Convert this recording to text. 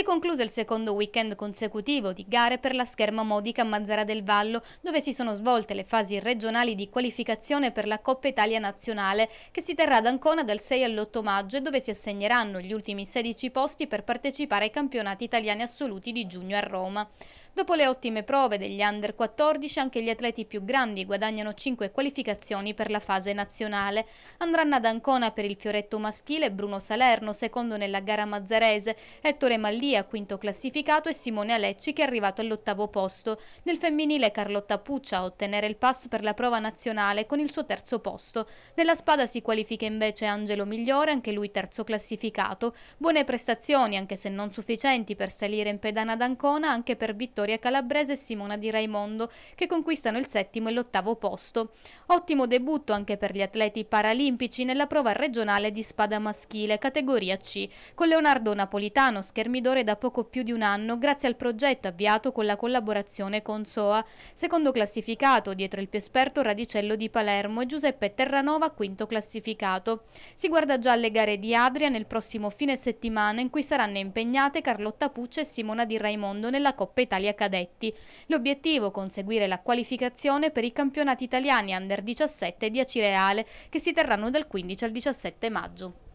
Si concluse il secondo weekend consecutivo di gare per la scherma modica Mazzara del Vallo, dove si sono svolte le fasi regionali di qualificazione per la Coppa Italia Nazionale, che si terrà ad Ancona dal 6 all'8 maggio e dove si assegneranno gli ultimi 16 posti per partecipare ai campionati italiani assoluti di giugno a Roma. Dopo le ottime prove degli under 14, anche gli atleti più grandi guadagnano 5 qualificazioni per la fase nazionale. Andranno ad Ancona per il fioretto maschile Bruno Salerno, secondo nella gara mazzarese, Ettore Mallia, quinto classificato, e Simone Alecci, che è arrivato all'ottavo posto. Nel femminile Carlotta Puccia a ottenere il pass per la prova nazionale con il suo terzo posto. Nella spada si qualifica invece Angelo Migliore, anche lui terzo classificato. Buone prestazioni, anche se non sufficienti per salire in pedana ad Ancona, anche per Vittorio Vittoria Calabrese e Simona Di Raimondo che conquistano il settimo e l'ottavo posto. Ottimo debutto anche per gli atleti paralimpici nella prova regionale di spada maschile, categoria C, con Leonardo Napolitano, schermidore da poco più di un anno grazie al progetto avviato con la collaborazione con SOA. Secondo classificato dietro il più esperto Radicello di Palermo e Giuseppe Terranova quinto classificato. Si guarda già alle gare di Adria nel prossimo fine settimana in cui saranno impegnate Carlotta Puccia e Simona Di Raimondo nella Coppa Italia Italia Cadetti. L'obiettivo conseguire la qualificazione per i campionati italiani Under 17 di Acireale che si terranno dal 15 al 17 maggio.